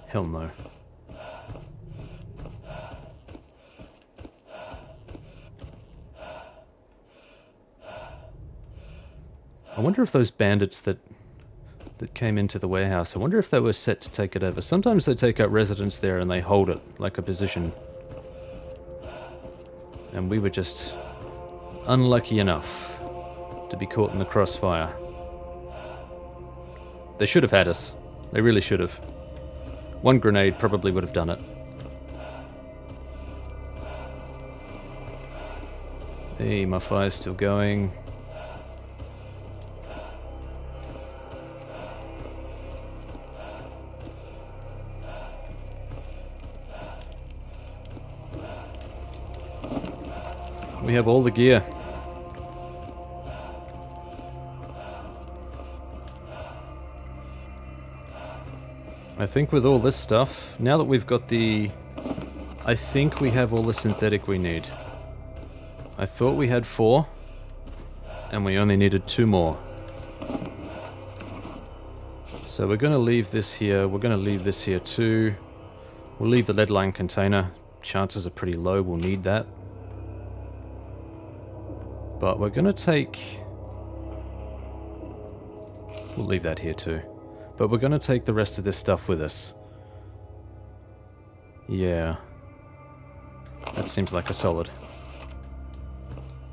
Hell no. I wonder if those bandits that that came into the warehouse, I wonder if they were set to take it over. Sometimes they take up residence there and they hold it like a position. And we were just unlucky enough to be caught in the crossfire. They should have had us. They really should have. One grenade probably would have done it. Hey, my fire's still going. We have all the gear. I think with all this stuff, now that we've got the... I think we have all the synthetic we need. I thought we had four, and we only needed two more. So we're going to leave this here, we're going to leave this here too. We'll leave the lead line container. Chances are pretty low we'll need that. But we're going to take... We'll leave that here too. But we're going to take the rest of this stuff with us. Yeah. That seems like a solid.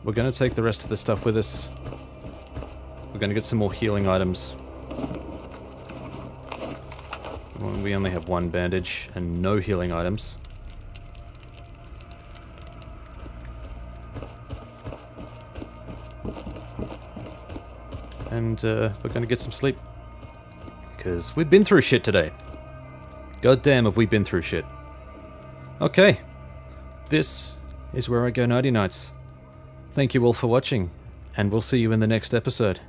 We're going to take the rest of the stuff with us. We're going to get some more healing items. We only have one bandage and no healing items. And uh, we're going to get some sleep. Because we've been through shit today. God damn have we been through shit. Okay. This is where I go nighty nights. Thank you all for watching, and we'll see you in the next episode.